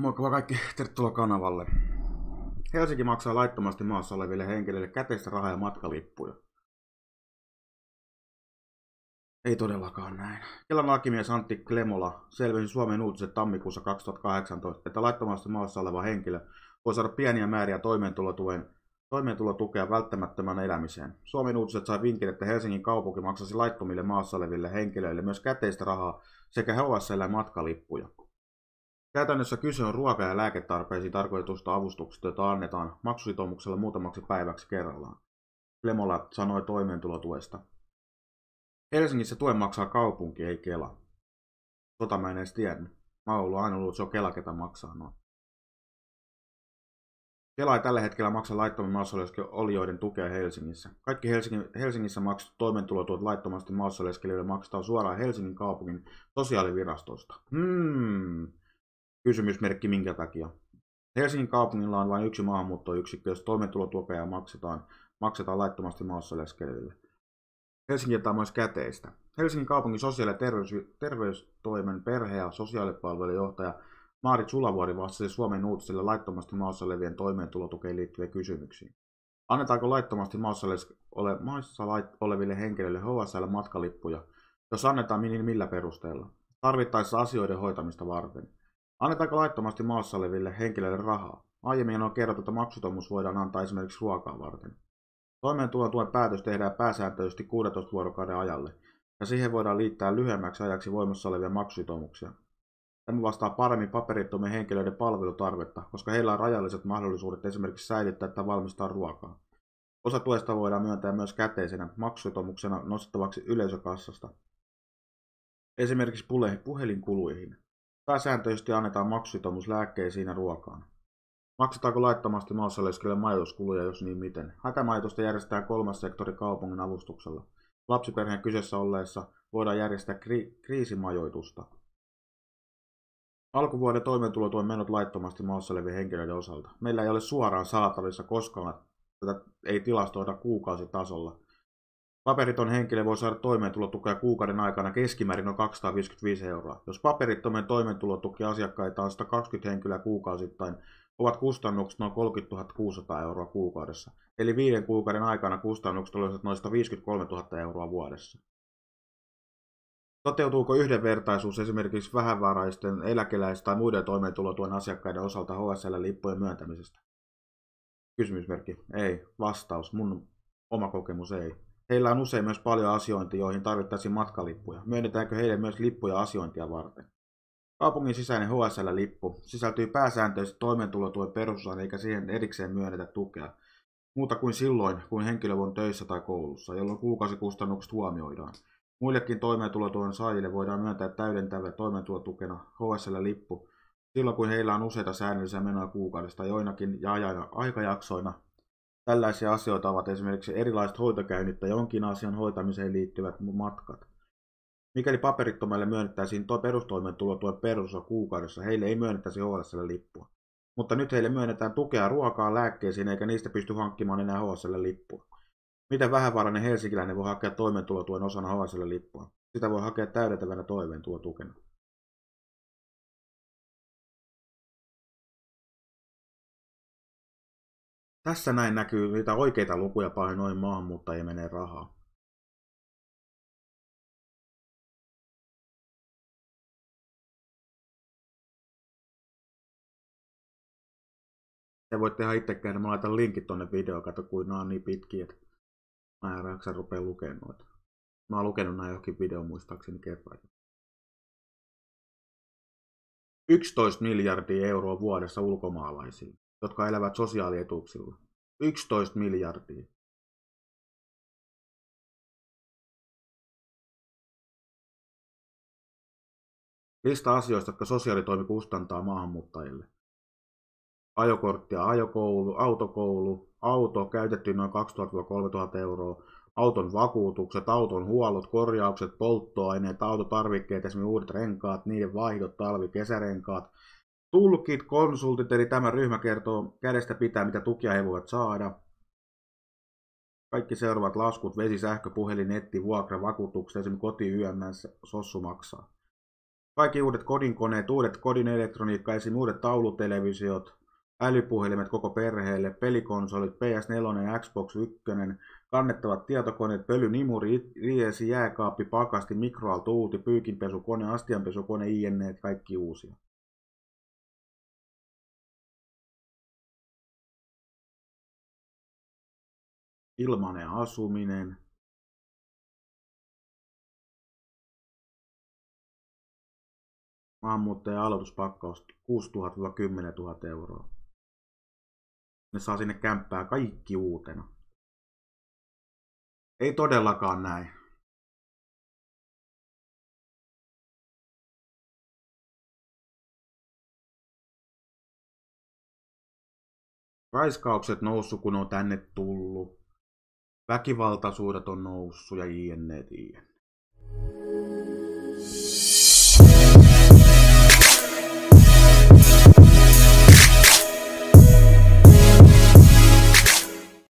Moikka kaikki, tervetuloa kanavalle. Helsinki maksaa laittomasti maassa oleville henkilöille käteistä rahaa ja matkalippuja. Ei todellakaan näin. Kelan lakimies Antti Klemola selvisi Suomen uutiset tammikuussa 2018, että laittomasti maassa oleva henkilö voi saada pieniä määriä toimeentulotuen, toimeentulotukea välttämättömän elämiseen. Suomen uutiset sai vinkin, että Helsingin kaupunki maksasi laittomille maassa oleville henkilöille myös käteistä rahaa sekä HSL matkalippuja. Käytännössä kyse on ruoka- ja lääketarpeisiin tarkoitusta avustuksesta, jota annetaan maksusitoumuksella muutamaksi päiväksi kerrallaan. Lemola sanoi toimeentulotuesta. Helsingissä tuen maksaa kaupunki, ei Kela. Tota mä en edes tiennyt. Mä oon ollut aina ollut, se on Kela, ketä maksaa noin. Kela ei tällä hetkellä maksa laittoman maassa olijoiden tukea Helsingissä. Kaikki Helsingin, Helsingissä maksut toimeentulotuot laittomasti maassa maksetaan suoraan Helsingin kaupungin sosiaalivirastosta. Hmm, Kysymysmerkki minkä takia? Helsingin kaupungilla on vain yksi maahanmuuttoyksikkö, jos toimeentulotukea maksetaan, maksetaan laittomasti maassa oleskeleville. Helsinki jättää myös käteistä. Helsingin kaupungin sosiaali- ja terveys, terveystoimen perhe- ja sosiaalipalvelujen johtaja Maarit Sulavuori vastasi Suomen uutisille laittomasti maassa olevien toimeentulotukeen liittyviä kysymyksiä. Annetaanko laittomasti maassa, ole, maassa oleville henkilöille HSL matkalippuja? Jos annetaan, niin millä perusteella? Tarvittaessa asioiden hoitamista varten. Annetaanko laittomasti maassa oleville henkilöille rahaa? Aiemmin on kerrottu, että maksutomuus voidaan antaa esimerkiksi ruokaa varten. Toimeentulotuen päätös tehdään pääsääntöisesti 16 vuorokauden ajalle, ja siihen voidaan liittää lyhyemmäksi ajaksi voimassa olevia maksusitoumuksia. Tämä vastaa paremmin paperittomien henkilöiden palvelutarvetta, koska heillä on rajalliset mahdollisuudet esimerkiksi säilyttää tai valmistaa ruokaa. Osa tuesta voidaan myöntää myös käteisenä maksusitoumuksena nostettavaksi yleisökassasta. Esimerkiksi puhelinkuluihin. Pääsääntöisesti annetaan maksusitoumus lääkkeisiin ja ruokaan. Maksetaanko laittomasti maassa oleskelle majoituskuluja, jos niin miten? Hätämajoitusta järjestetään kolmas sektori kaupungin avustuksella. Lapsiperheen kyseessä olleessa voidaan järjestää kri- kriisimajoitusta. Alkuvuoden toimeentulotuen menot laittomasti maassa olevien henkilöiden osalta. Meillä ei ole suoraan saatavissa koskaan, tätä ei tilastoida kuukausitasolla. Paperiton henkilö voi saada toimeentulotukea kuukauden aikana keskimäärin noin 255 euroa. Jos paperittomien toimeentulotukiasiakkaita on 120 henkilöä kuukausittain, ovat kustannukset noin 30 600 euroa kuukaudessa. Eli viiden kuukauden aikana kustannukset olisivat noin 153 000 euroa vuodessa. Toteutuuko yhdenvertaisuus esimerkiksi vähävaraisten eläkeläisten tai muiden toimeentulotuen asiakkaiden osalta HSL-lippujen myöntämisestä? Kysymysmerkki. Ei. Vastaus. Mun oma kokemus ei. Heillä on usein myös paljon asiointia, joihin tarvittaisiin matkalippuja. Myönnetäänkö heille myös lippuja asiointia varten? Kaupungin sisäinen HSL-lippu sisältyy pääsääntöisesti toimeentulotuen perusosaan eikä siihen erikseen myönnetä tukea. Muuta kuin silloin, kun henkilö on töissä tai koulussa, jolloin kuukausikustannukset huomioidaan. Muillekin toimeentulotuen saajille voidaan myöntää täydentävä toimeentulotukena HSL-lippu silloin, kun heillä on useita säännöllisiä menoja kuukaudesta joinakin ja aikajaksoina Tällaisia asioita ovat esimerkiksi erilaiset hoitokäynnit tai jonkin asian hoitamiseen liittyvät matkat. Mikäli paperittomalle myönnettäisiin tuo perustoimeentulotuen perusosa kuukaudessa, heille ei myönnettäisi HSL-lippua. Mutta nyt heille myönnetään tukea ruokaa, lääkkeisiin, eikä niistä pysty hankkimaan enää HSL-lippua. Miten vähävarainen helsinkiläinen voi hakea toimeentulotuen osana HSL-lippua? Sitä voi hakea täydentävänä toimeentulotukena. Tässä näin näkyy niitä oikeita lukuja paljon noin maahanmuuttajia menee rahaa. Ja voit tehdä itsekään, mä laitan linkit tonne videoon, kato kuin nämä on niin pitkiä, että mä en jaksa rupea lukemaan noita. Mä oon lukenut nämä johonkin videon muistaakseni kerran. 11 miljardia euroa vuodessa ulkomaalaisiin jotka elävät sosiaalietuuksilla. 11 miljardia. Lista asioista, jotka sosiaalitoimi kustantaa maahanmuuttajille. Ajokorttia, ajokoulu, autokoulu, auto käytetty noin 2000-3000 euroa, auton vakuutukset, auton huollot, korjaukset, polttoaineet, autotarvikkeet, esimerkiksi uudet renkaat, niiden vaihdot, talvi, kesärenkaat, Tulkit, konsultit, eli tämä ryhmä kertoo kädestä pitää, mitä tukia he voivat saada. Kaikki seuraavat laskut, vesi, sähkö, puhelin, netti, vuokra, vakuutukset, esimerkiksi koti, YMS, sossu maksaa. Kaikki uudet kodinkoneet, uudet kodin elektroniikka, esim. uudet taulutelevisiot, älypuhelimet koko perheelle, pelikonsolit, PS4, Xbox 1, kannettavat tietokoneet, pölynimuri, riesi, jääkaappi, pakasti, mikroaaltouuti, pyykinpesukone, astianpesukone, ienne, kaikki uusia. Ilmanen asuminen, Maahanmuuttajan aloituspakkaus 6 000 10 000 euroa. Ne saa sinne kämppää kaikki uutena. Ei todellakaan näin. Raiskaukset noussut, kun on tänne tullut. Väkivaltaisuudet on noussut ja jne. jne.